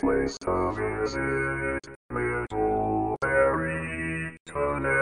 place to visit, Middlebury, Connecticut.